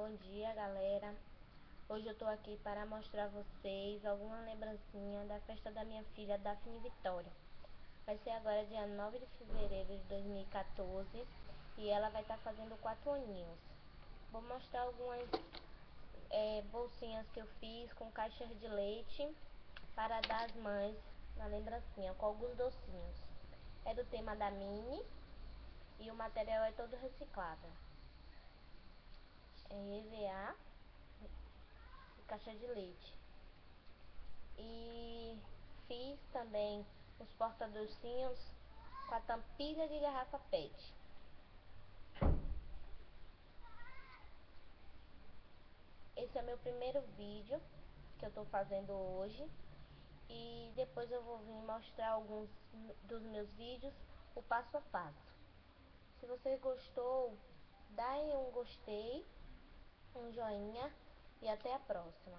Bom dia galera. Hoje eu tô aqui para mostrar a vocês alguma lembrancinha da festa da minha filha Daphne Vitória. Vai ser agora dia 9 de fevereiro de 2014 E ela vai estar tá fazendo 4 aninhos. Vou mostrar algumas é, bolsinhas que eu fiz com caixas de leite Para dar às mães na lembrancinha com alguns docinhos. É do tema da Mini E o material é todo reciclado em EVA e caixa de leite. E fiz também os porta-docinhos com a tampilha de garrafa PET. Esse é meu primeiro vídeo que eu tô fazendo hoje. E depois eu vou vir mostrar alguns dos meus vídeos, o passo a passo. Se você gostou, dá um gostei joinha e até a próxima.